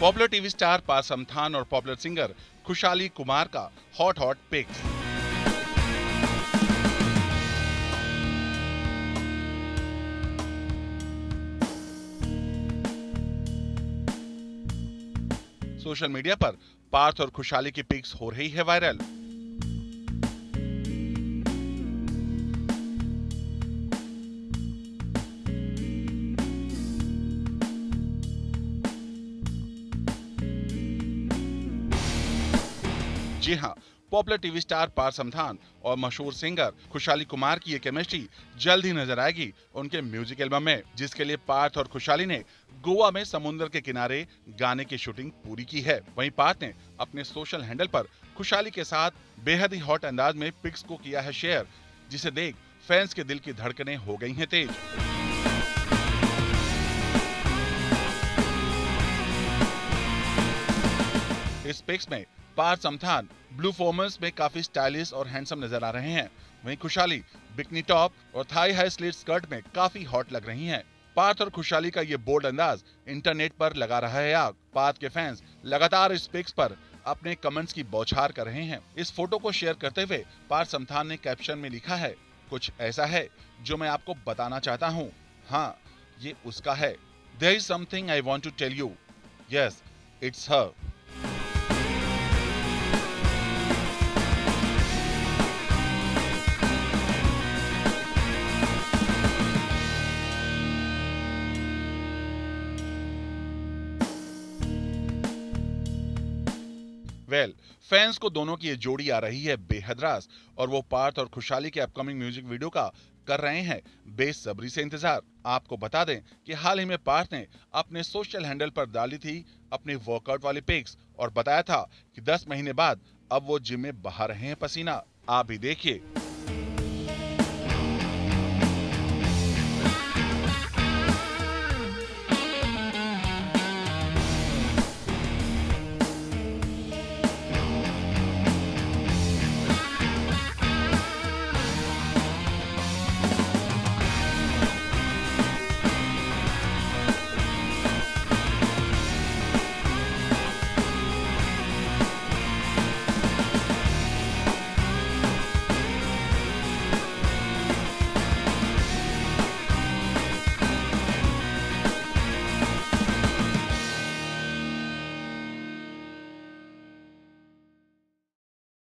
Popular TV star पासम थान और पॉपुलर सिंगर खुशाली कुमार का hot hot pics social media पर पार्थ और खुशाली की पिक्स हो रही है वायरल। जी हाँ popular TV star Parth Samthaan और मशहूर सिंगर खुशहाली कुमार की ये केमिस्ट्री जल्द ही नज़र आएगी उनके म्यूज़िक एल्बम में, जिसके लिए पार्थ और खुशहाली ने गोवा में समुद्र के किनारे गाने की शूटिंग पूरी की है। वहीं पार्थ ने अपने सोशल हैंडल पर खुशहाली के साथ बेहद ही हॉट अंदाज में पिक्स को किया है शेयर जिसे देख फैंस के दिल की धड़कने हो गई है तेज। इस पिक्स में पार्थ समथान ब्लू फॉर्मल्स में काफ़ी स्टाइलिश और हैंडसम नज़र आ रहे हैं। वहीं खुशहाली, बिकनी टॉप और थाई हाई स्लीट स्कर्ट में काफ़ी हॉट लग रही हैं। पार्थ और खुशहाली का ये बोल्ड अंदाज इंटरनेट पर लगा रहा है आग पार्थ के फैंस लगातार इस पिक्स पर अपने कमेंट्स की बौछार कर रहे हैं। इस फ़ोटो को शेयर करते हुए पार्थ समथान ने कैप्शन में लिखा है, कुछ ऐसा है जो मैं आपको बताना चाहता हूँ। हाँ ये उसका है। There is something I want to tell you yes it's her well fans को दोनों की ये जोड़ी आ रही है बेहद रास और वो पार्थ और खुशहाली के अपकमिंग म्यूज़िक वीडियो का कर रहे हैं बेसब्री से इंतज़ार। आपको बता दें कि हाल ही में पार्थ ने अपने सोशल हैंडल पर डाली थी अपने वर्कआउट वाली पिक्स और बताया था कि 10 महीने बाद अब वो जिम में बहा रहे हैं पसीना। आप भी देखिए।